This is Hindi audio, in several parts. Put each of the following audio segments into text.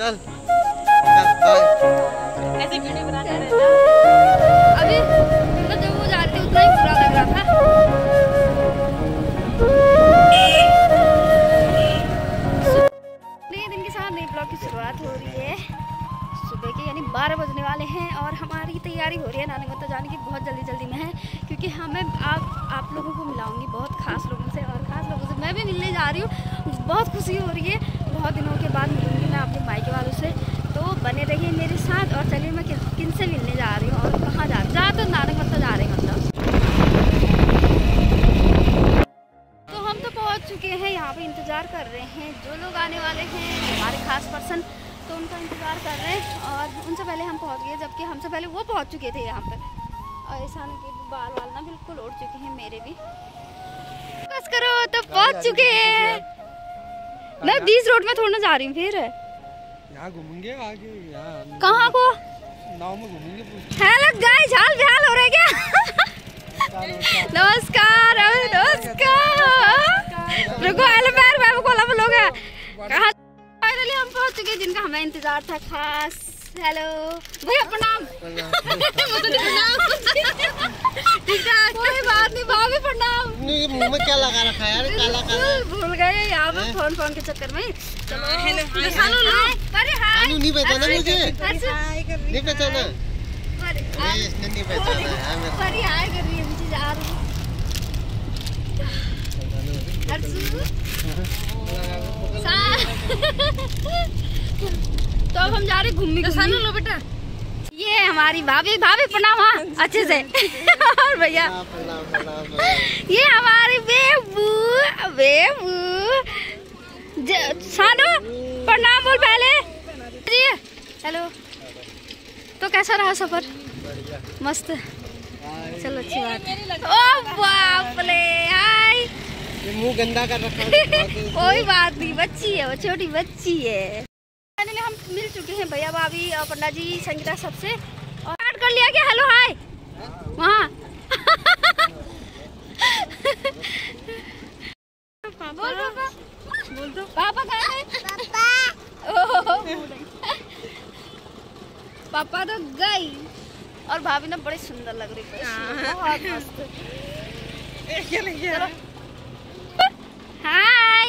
चल। ऐसे वीडियो बनाते रहना। अभी जब वो जा रहे थे उतना ही बुरा लग रहा था। नए दिन के साथ नए ब्लॉग की शुरुआत हो रही है। सुबह के यानी बारह बजने वाले हैं और हमारी तैयारी हो रही है नानी माता जाने की। बहुत जल्दी जल्दी में है क्योंकि हमें आप आप लोगों को मिलाऊँगी बहुत खास लोगों से और खास लोगों से। मैं भी मिलने जा रही हूँ बहुत खुशी हो रही है। बहुत दिनों के बाद मिलूँगी मैं अपने मायके वालों से। तो बने रहिए मेरे साथ और चलिए मैं किन से मिलने जा रही हूँ और कहाँ जा रही जा तो नानक माता जा रही हूँ मतलब तो हम तो पहुँच चुके हैं, यहाँ पे इंतज़ार कर रहे हैं जो लोग आने वाले हैं, हमारे खास पर्सन। तो उनका इंतज़ार कर रहे हैं और उनसे पहले हम पहुँच गए, जबकि हमसे पहले वो पहुँच चुके थे यहाँ पर। और ऐसा कि बाल वाल ना बिल्कुल उड़ चुके हैं मेरे भी। बस करो तो पहुँच चुके हैं। मैं बीस रोड में थोड़ा जा रही हूँ फिर। यहाँ घूमेंगे आगे यहाँ कहाँ को? नाव में घूमेंगे हेलो गाइस हाल बेहाल हो रहे क्या? नमस्कार नमस्कार। रुको हेलो को लोग फाइनली हम पहुँच चुके हैं जिनका हमें इंतज़ार था खास। हेलो। भैया प्रणाम मुझे नहीं प्रणाम ठीक है कोई बात नहीं भाभी प्रणाम नहीं, मुँह में क्या लगा रखा है यार? काला काला भूल गए यहाँ पे फ़ोन फ़ोन के चक्कर में। चलो हेलो अरे हाय। कानू नहीं पहचाना मुझे? नहीं पहचाना? अरे, अरे इसने नहीं पहचाना है। पर हाय कर रही है मुझे जा रही सा- तो अब हम जा रहे घूमने तो लो बेटा। ये हमारी भाभी। भाभी प्रणाम हाँ अच्छे से। और भैया। प्रणाम, प्रणाम, प्रणाम। ये हमारी बेबू बेबू। सानू प्रणाम बोल पहले। जी हेलो। तो कैसा रहा सफ़र? मस्त। चलो अच्छी बात। ओ बाप रे हाय। मुँह गंदा कर रखा है। कोई बात नहीं बच्ची है वो छोटी बच्ची है। फाइनली हम मिल चुके हैं भैया भाभी और पंडा जी संगीता सबसे। और स्टार्ट कर लिया क्या? हेलो हाय वहाँ। बोल पापा बोल दो पापा कहाँ है पापा। पापा तो गई। और भाभी ना बड़ी सुंदर लग रही है। बहुत मस्त चलो हाय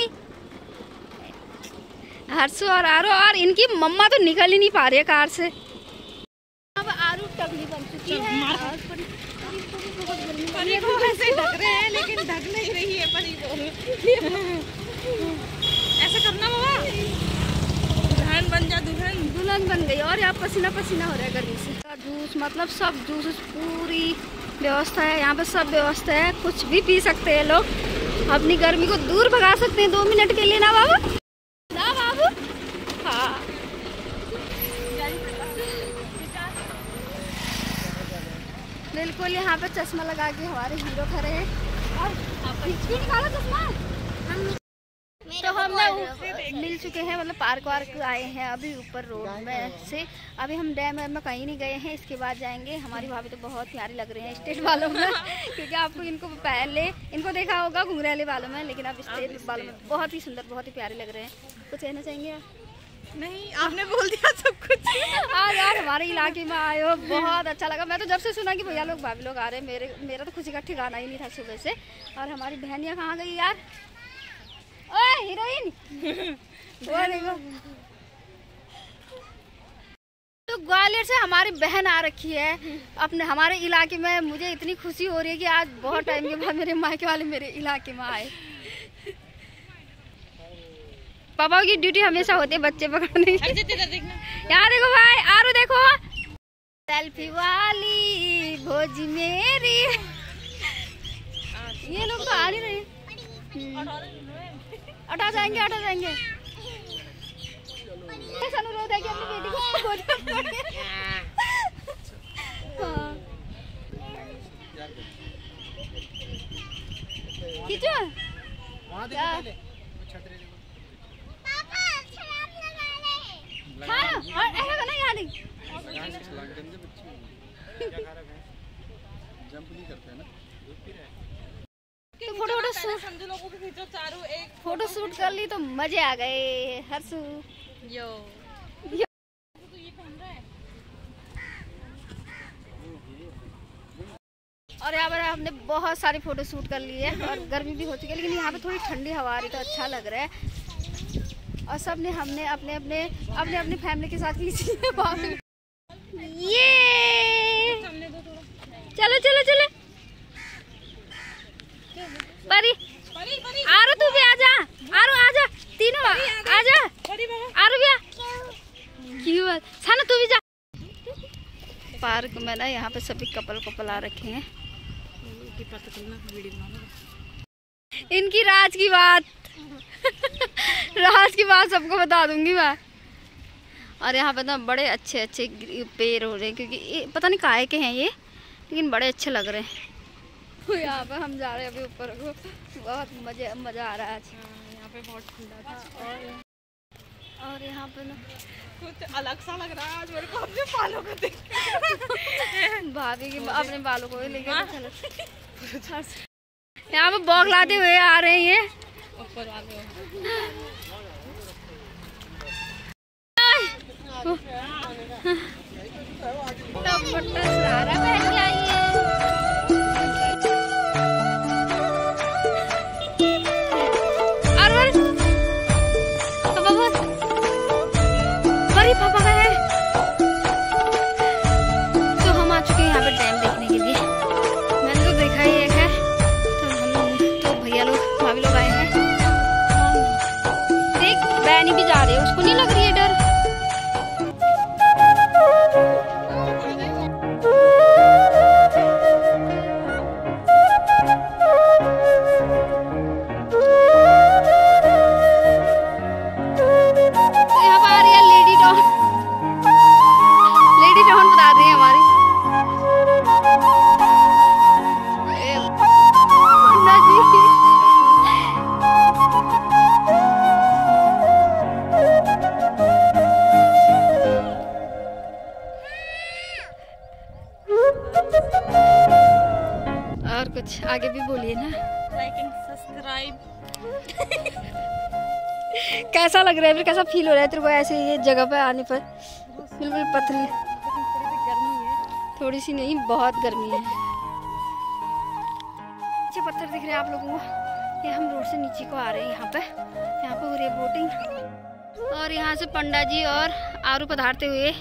हर्षु और आरो और इनकी मम्मा तो निकल ही नहीं पा रही है कार से। अब आरू टगली बन चुकी है। और परी- परी को बहुत गर्मी लग रही। ढक रहे लेकिन ढक नहीं रही है परी को। ऐसा करना बाबा। दुल्हन बन जा दुल्हन। दुल्हन बन गई और यहाँ पसीना पसीना हो रहा है गर्मी से। जूस मतलब सब जूस पूरी व्यवस्था है। यहाँ पे सब व्यवस्था है। कुछ भी पी सकते हैं लोग। अपनी गर्मी को दूर भगा सकते हैं दो मिनट के लिए ना बाबू ना बाबू हाँ बिल्कुल यहाँ पे चश्मा लगा के हमारे हीरो खड़े हैं। और भी निकालो चश्मा। तो हम ना ऊपर मिल चुके हैं मतलब पार्क वार्क आए हैं अभी ऊपर रोड में से। अभी हम डैम वैम में कहीं नहीं गए हैं इसके बाद जाएँगे। हमारी भाभी तो बहुत प्यारी लग रही हैं स्टेट वालों में क्योंकि आपको इनको पहले इनको देखा होगा घुंघराले वालों में लेकिन अब स्टेट वालों में बहुत ही सुंदर बहुत ही प्यारे लग रहे हैं। कुछ कहना चाहेंगे आप? नहीं आपने बोल दिया सब कुछ। आज यार हमारे इलाके में आए हो बहुत अच्छा लगा। मैं तो जब से सुना कि भैया लोग भाभी लोग आ रहे हैं मेरे मेरा तो खुशी का ठिकाना ही नहीं था सुबह से। और हमारी बहनियाँ कहाँ गई यार? ओए हीरोइन! तो ग्वालियर से हमारी बहन आ रखी है। अपने हमारे इलाके में मुझे इतनी खुशी हो रही है कि आज बहुत टाइम के बाद मेरे मायके वाले मेरे इलाके में आए। पापा की ड्यूटी हमेशा होती है बच्चे पकड़ने की। यहाँ देखो भाई आरो देखो। सेल्फी वाली भोजी मेरी। ये लोग तो आ नहीं रहे। हम्म। हटा जाएँगे हटा जाएँगे। अनुरोध है कि अपनी बेटी को। हाँ। खींचो। खींचो चारू एक फ़ोटो शूट कर ली तो मज़े आ गए हर्षू। यो। और यहाँ पर हमने बहुत सारी फ़ोटो शूट कर ली है और गर्मी भी हो चुकी है लेकिन यहाँ पे थोड़ी ठंडी हवा आ रही तो अच्छा लग रहा है। और सबने हमने अपने अपने अपने अपने फैमिली के साथ ये! चलो चलो चलो। परी। आरो तू भी आजा आरो आजा तीनों आजा। आरो भी आ। क्यों बात? साना तू भी जा। पार्क में ना यहाँ पे सभी कपल कपल आ रखे हैं। इनकी राज की बात। राज की बात सबको बता दूँगी मैं। और यहाँ पे ना बड़े अच्छे अच्छे पेड़ हो रहे हैं क्योंकि ये पता नहीं काहे के हैं ये लेकिन बड़े अच्छे लग रहे हैं। तो यहाँ पे हम जा रहे हैं अभी ऊपर को। बहुत मज़े मज़ा आ रहा है आज। यहाँ पे बहुत ठंडा था। और और यहाँ पे ना कुछ अलग सा लग रहा है आज मेरे को। अपने बालों को देख भाभी के अपने बालों को ही लेके चलो। यहाँ पे बौखलाते हुए आ रहे हैं ये। ऊपर वाले कैसा लग रहा है? कैसा फील हो रहा है तेरे को ऐसे ये जगह पे आने पर? बिल्कुल पतली। थोड़ी सी नहीं, बहुत गर्मी है। नीचे पत्थर दिख रहे हैं आप लोगों को। ये हम रोड से नीचे को आ रहे हैं यहाँ पे। यहाँ पे हो रही है बोटिंग। और यहाँ से पंडा जी और आरू पधारते हुए।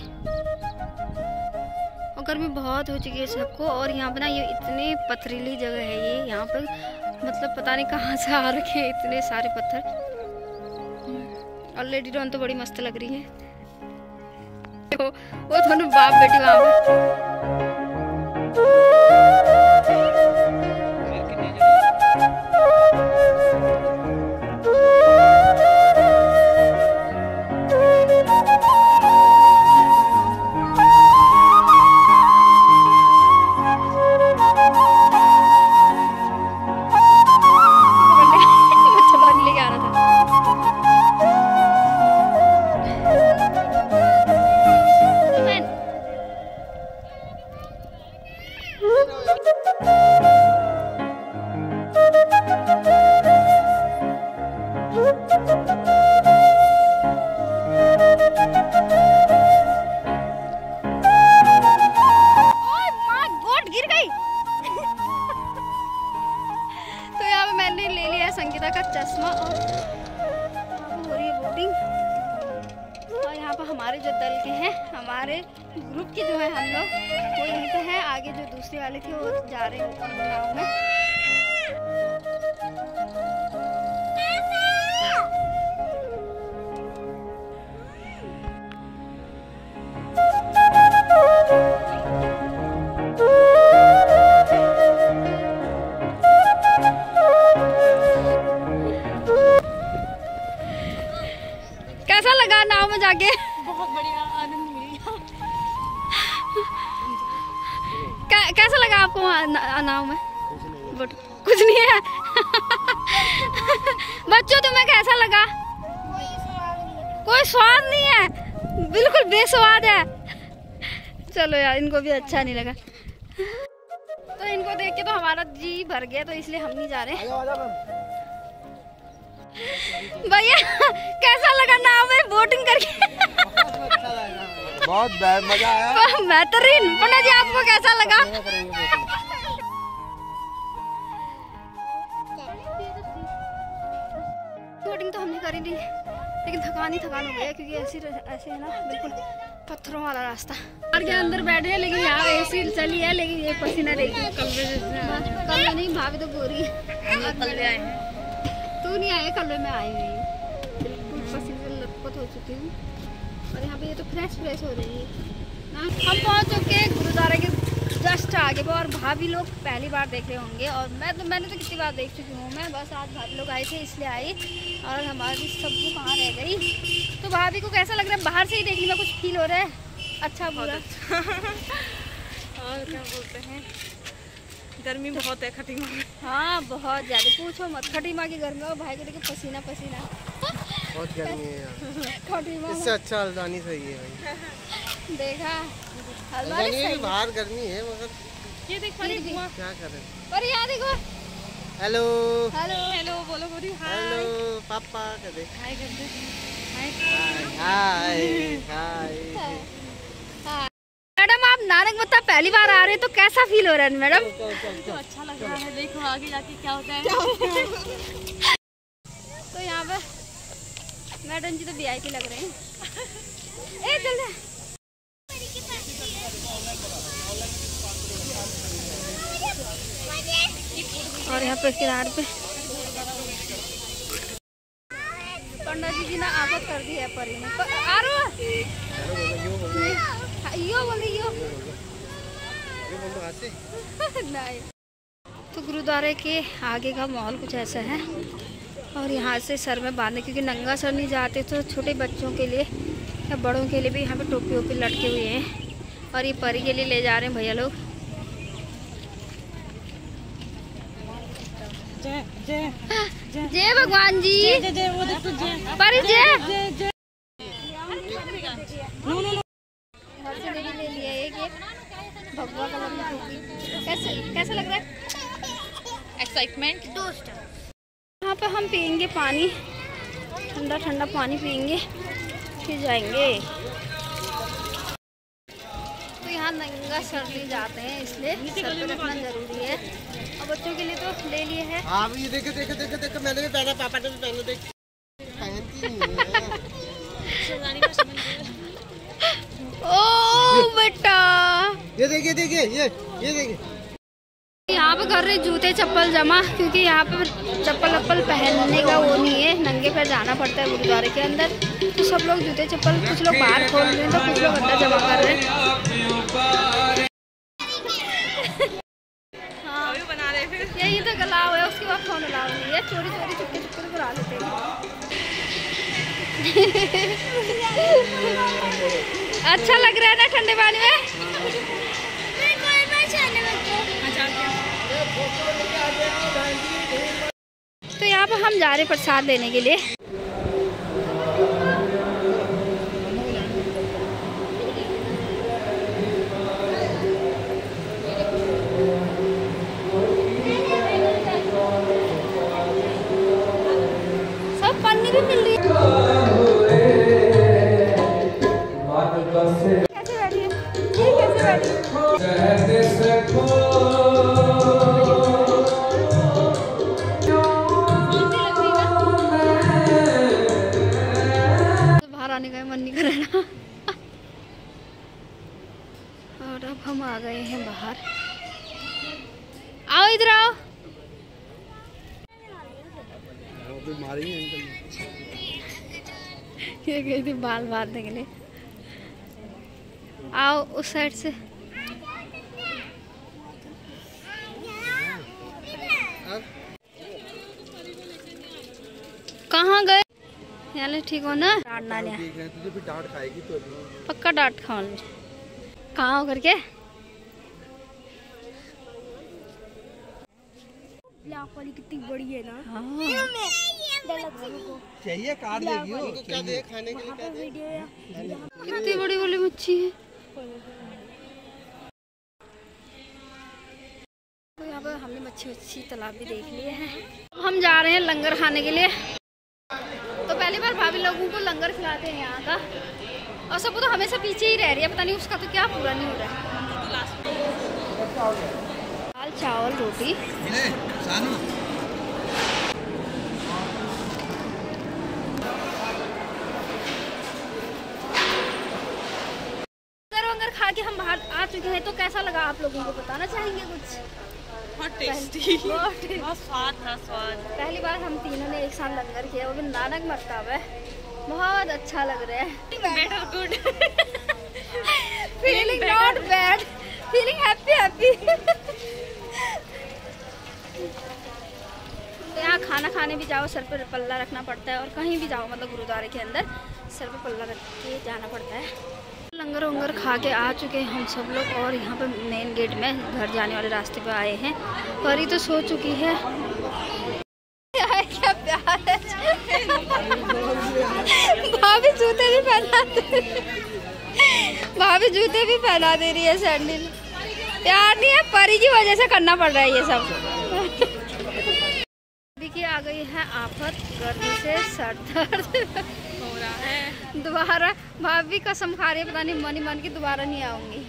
और गर्मी बहुत हो चुकी है सबको। और यहाँ पे ना ये इतनी पथरीली जगह है ये। यहाँ पर मतलब पता नहीं कहाँ से आ रखे इतने सारे पत्थर। लेडी डॉन तो बड़ी मस्त लग रही है। वो थोड़ा बाप बेटी वहाँ यहाँ पर हमारे जो दल के हैं, हमारे ग्रुप के जो है हम लोग, वो यहीं हैं। आगे जो दूसरे वाले थे, वो जा रहे हैं गाँव में। कैसा लगा आपको नाव में? बट कुछ नहीं है। बच्चों, तुम्हें कैसा लगा? कोई स्वाद नहीं है। बिल्कुल बेस्वाद है। चलो यार, इनको भी अच्छा नहीं लगा। तो इनको देख के तो हमारा जी भर गया तो इसलिए हम नहीं जा रहे। भैया, कैसा लगा नाव में? बोटिंग करके? बहुत मज़ा आया। बेहतरीन। पुनः जी आपको कैसा लगा? तो हमने करी नहीं लेकिन थकान ही थकान हो गया क्योंकि ऐसे ऐसे है ना बिल्कुल पत्थरों वाला रास्ता। कार के अंदर बैठ गए लेकिन यहाँ एसी चली है लेकिन ये पसीना रही कल में नहीं भाभी तो बोरी हाँ, तू नहीं आए कल में आई नहीं बिल्कुल पसीने लतपत हो चुकी हूँ। और यहाँ पे ये तो फ्रेश फ्रेश हो रही है। हम पहुँच चुके हैं गुरुद्वारे के जस्ट आगे पे और भाभी लोग पहली बार देख रहे होंगे और मैं तो मैंने तो कितनी बार देख चुकी हूँ मैं बस आज भाभी लोग आए थे इसलिए आई और हमारी सब्ज़ी कहाँ रह गई। तो भाभी को कैसा लग रहा है? बाहर से ही देखने में कुछ फील हो रहा है? अच्छा बुरा। और क्या बोलते हैं? गर्मी बहुत है खटीमा हाँ बहुत ज़्यादा। पूछो मत खटी माँ की गर्मी और भाई को देखे पसीना पसीना बहुत गर्मी है यार इससे अच्छा हल्द्वानी सही है भाई। देखा। हल्द्वानी में बाहर गर्मी है मगर ये देख रही क्या करें? पर यहाँ देखो। हेलो। हेलो हेलो बोलो बोली हेलो पापा कर दे हाय कर दे हाय हाय हाँ। मैडम आप नारंग मत्ता पहली बार आ रहे हैं तो कैसा फील हो रहा है? मैडम? तो अच्छा लग रहा है देखो आगे जाके क्या होता है। तो यहाँ पे मैडम जी तो वीआईपी लग रहे हैं। ए चल और यहाँ पे किनारे पे। पंडा जी जी ने आफत कर दी है परी ने प- आ हाँ, यो बोल यो नहीं तो गुरुद्वारे के आगे का माहौल कुछ ऐसा है। और यहाँ से सर में बांधे क्योंकि नंगा सर नहीं जाते तो छोटे बच्चों के लिए या बड़ों के लिए भी यहाँ पे टोपी वोपी लटके हुए हैं। और ये परी के लिए ले जा रहे हैं भैया लोग। जय जय जय भगवान जी। जय जय वो देख तू जय परी जय जय जय नो नो नो घर से लेके ले लिया एक एक भगवा कलर में टोपी कैसे कैसा लग रहा है एक्साइटमेंट यहाँ पे हम पियेंगे पानी ठंडा ठंडा पानी पियेंगे फिर जाएँगे। तो यहाँ नंगा सर ले जाते हैं इसलिए रखना ज़रूरी है। और बच्चों के लिए तो ले लिए है। हाँ ये देखे देखे देखे देखे मैंने भी पहना पापा ने भी पहना देख। ओ बेटा। ये देखिए देखिए ये ये देखिए। यहाँ पे कर रहे जूते चप्पल जमा? क्योंकि यहाँ पे चप्पल वप्पल पहनने का वो नहीं है। नंगे पैर जाना पड़ता है गुरुद्वारे के अंदर। तो सब लोग जूते चप्पल कुछ लोग बाहर खोल रहे हैं तो कुछ लोग अंदर जमा कर रहे हैं। हाँ। अभी बना रहे फिर यही तो गला हुआ है उसके बाद फ़ोन अलाउ नहीं है चोरी चोरी चुपके चुपके बुला लेते हैं। अच्छा लग रहा है ना ठंडे पानी में? तो यहाँ पर हम जा रहे हैं प्रसाद लेने के लिए। बांधने के लिए आओ उस साइड से। कहाँ गए? याले ठीक हो ना? डांट ना लिया तुझे भी डांट खाएगी तो पक्का डांट खाओ कहाँ हो करके? कितनी बड़ी है ना। चाहिए कार लेगी हो क्या दे खाने के लिए क्या दे कितनी बड़ी बड़ी मच्छी है। तो यहाँ पर हमने मच्छी वच्छी तालाब भी देख लिए हैं। हम जा रहे हैं लंगर खाने के लिए। तो पहली बार भाभी लोगों को लंगर खिलाते हैं यहाँ का। और सब तो हमेशा पीछे ही रह रही है पता नहीं उसका तो क्या पूरा नहीं हो रहा है। दाल चावल रोटी सानू वंगर खा के हम बाहर आ तो कैसा लगा आप लोगों को? बताना चाहेंगे कुछ? बहुत टेस्टी बहुत स्वाद था स्वाद। पहली बार हम तीनों ने एक साथ लंगर किया वो भी नानक मरतब है। बहुत अच्छा लग रहा है। Better good feeling not bad feeling happy happy तो यहाँ खाना खाने भी जाओ सर पर पल्ला रखना पड़ता है और कहीं भी जाओ मतलब गुरुद्वारे के अंदर सर पर पल्ला रख के जाना पड़ता है। लंगर वंगर खा के आ चुके हैं हम सब लोग और यहाँ पर मेन गेट में घर जाने वाले रास्ते पे आए हैं। परी तो सो चुकी है। क्या प्यार भाभी जूते भी पहना भाभी जूते भी पहना दे रही है सैंडल प्यार नहीं है, परी की वजह से करना पड़ रहा है ये सब। की आ गई है आफत गर्मी से सर दर्द। हो रहा है। दोबारा भाभी कसम खा रही है पता नहीं मनी मन की दोबारा नहीं आऊँगी।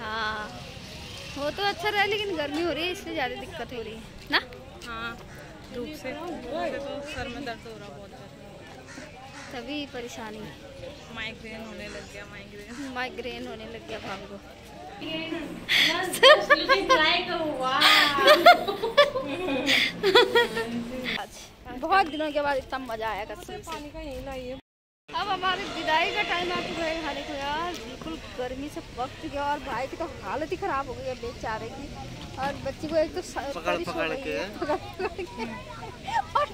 हाँ वो तो अच्छा रहा लेकिन गर्मी हो रही है इसलिए ज़्यादा दिक्कत हो रही है ना? हाँ धूप से तो सर में दर्द हो रहा बहुत तभी परेशानी। माइग्रेन होने लग गया माइग्रेन माइग्रेन होने लग गया भाभी को। बहुत दिनों के बाद इतना मज़ा आया कसम पानी का यही लाइए अब हमारी विदाई का टाइम आ चुका है खाने को यार। बिल्कुल गर्मी से पक चुके और भाई की तो हालत ही खराब हो गई है बेचारे की। और बच्ची को एक तो पकड़- पकड़ के। और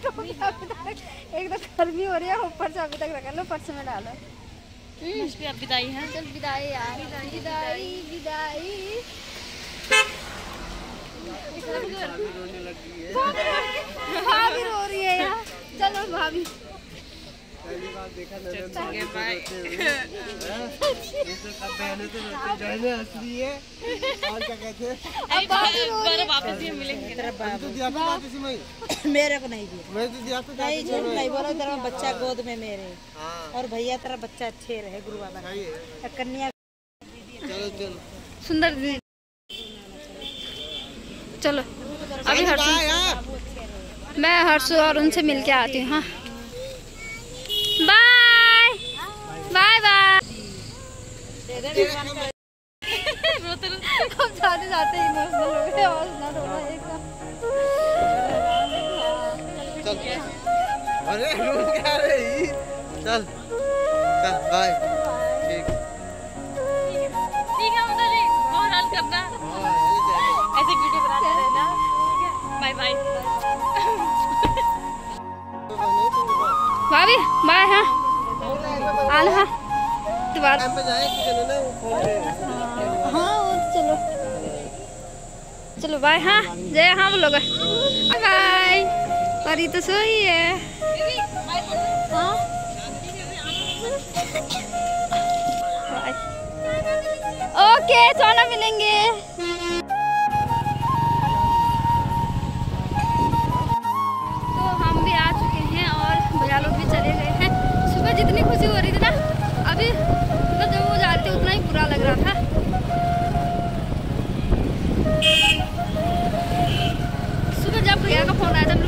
एक तो गर्मी हो रही है ऊपर से अभी तक रखा लो पर्स में डालो। अब विदाई है। चल विदाई यार। विदाई विदाई रोने लगी भाभी रो रही है यार। चलो भाभी। पहली बार देखा नज़र ठीक है। तो सब बहनें तो रोती जो हंस रही है। और क्या कहते हैं? वापस ही मिलेंगे। तो दिया था वापस में मेरे को नहीं दिया। मैं तो दिया था नहीं झूठ नहीं बोलो तेरा बच्चा गोद में मेरे। हाँ। और भैया तेरा बच्चा अच्छे रहे गुरु बाबा। कन्या चलो चलो। सुंदर दीदी चलो। अभी हर्षु मैं हर्षु और उनसे मिल के आती हूँ हाँ। बाय बाय बाय रोते जाते जाते इमोशनल हो गए और ना रोना एकदम। चल। अरे रो क्या रही चल। चल बाय ठीक। ठीक है मतलब जी बहुत हाल करना। हाँ। ऐसे वीडियो बनाते रहना। बाय बाय तो बस। भाभी बाय हाँ आना हाँ दोबारा वो हाँ वो चलो चलो बाय हाँ जय हाँ बोलो बाय बाय परी तो सोई हाँ ओके सोना मिलेंगे 后来的